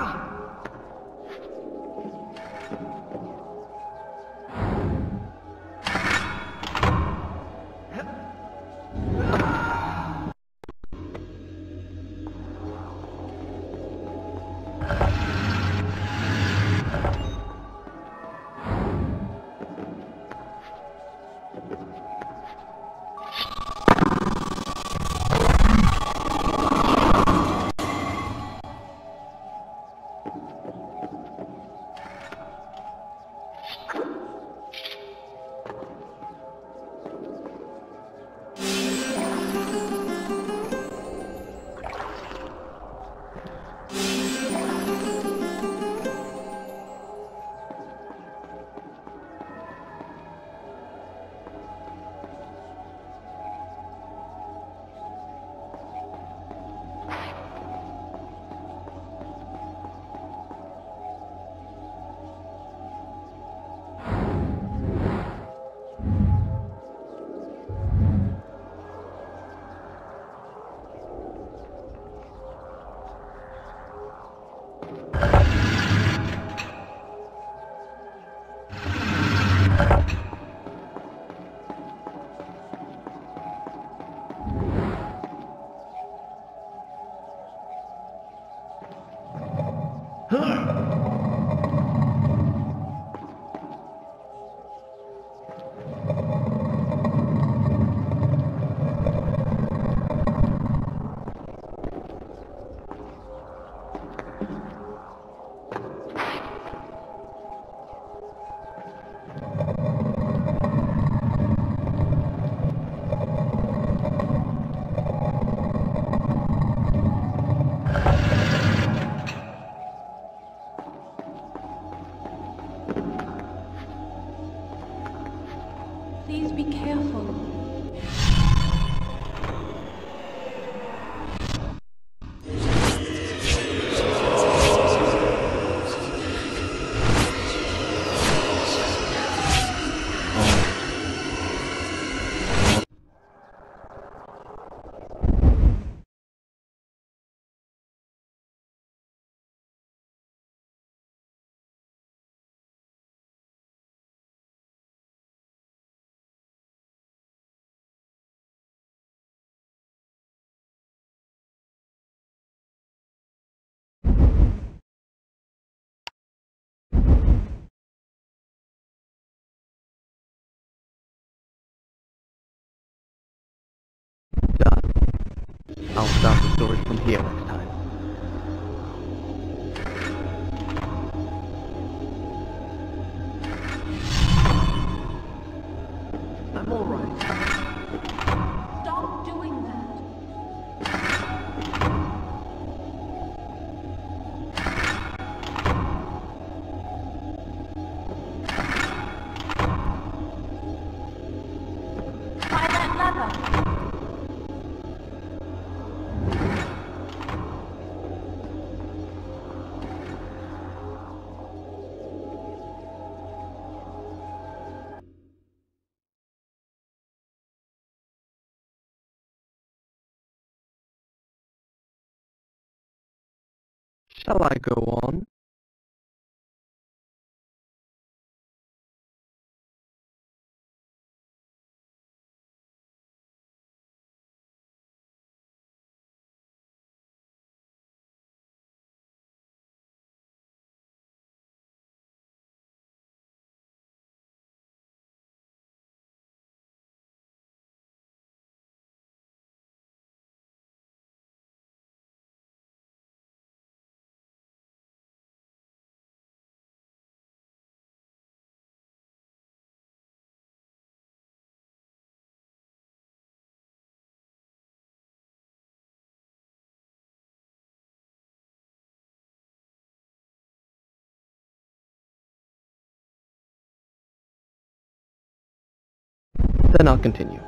了。Start the story from here Shall I go on? Then I'll continue.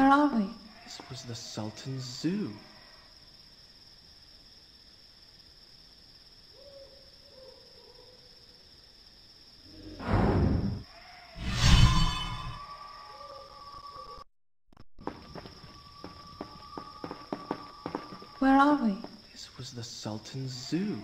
Where are we? This was the Sultan's zoo. Where are we? This was the Sultan's zoo.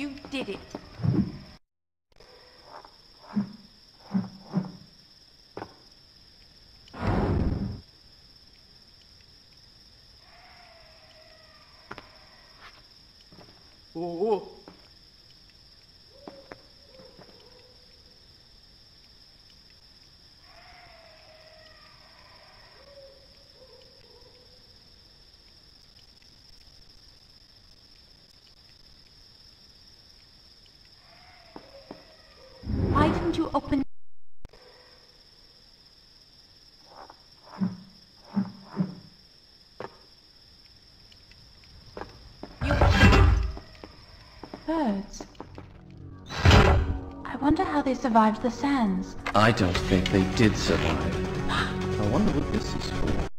You did it. Oh, open? Birds. I wonder how they survived the sands. I don't think they did survive. I wonder what this is for.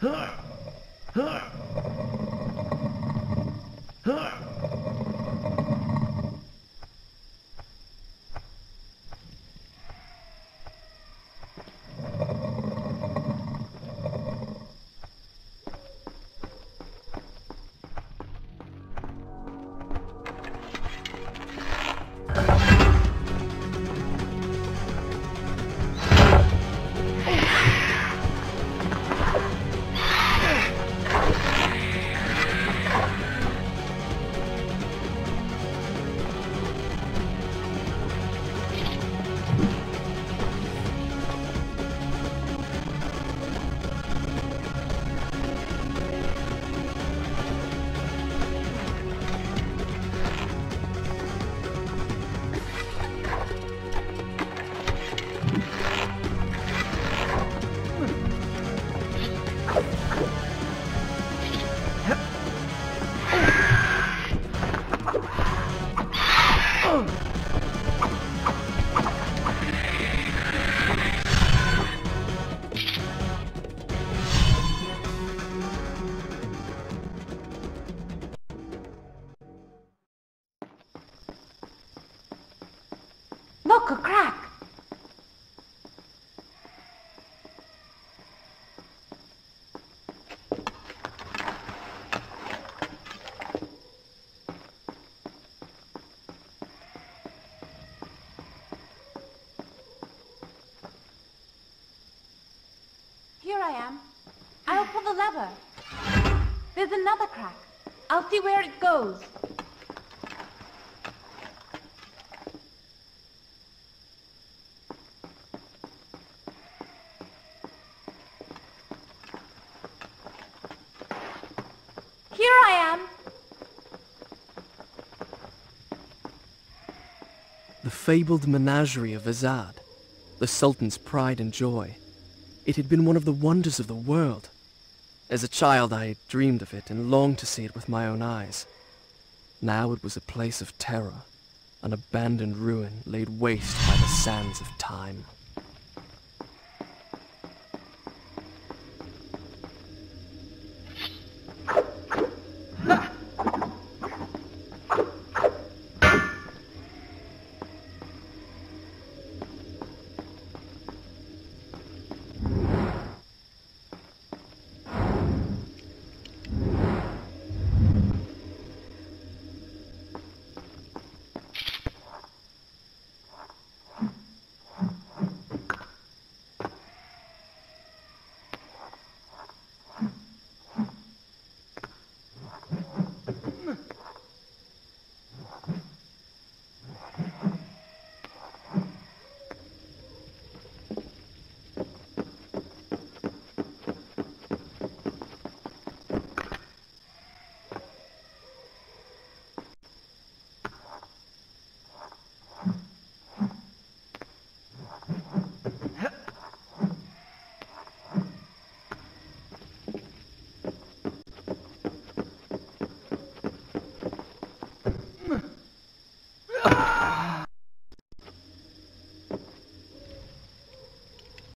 Huh? Huh? Lever. There's another crack. I'll see where it goes. Here I am. The fabled menagerie of Azad, the Sultan's pride and joy. It had been one of the wonders of the world. As a child, I dreamed of it and longed to see it with my own eyes. Now it was a place of terror, an abandoned ruin laid waste by the sands of time.